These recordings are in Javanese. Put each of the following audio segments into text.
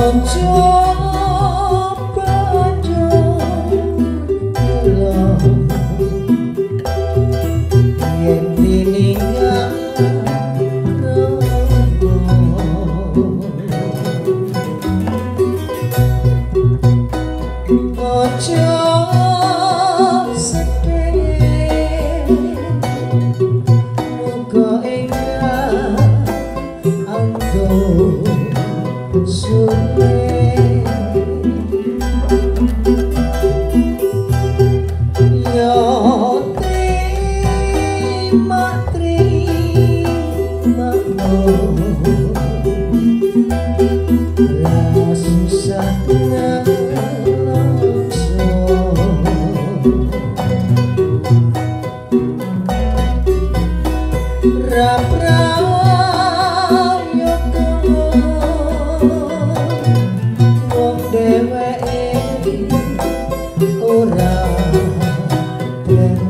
Panjang-panjang gelap Yang ini Yeah.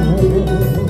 amor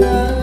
No.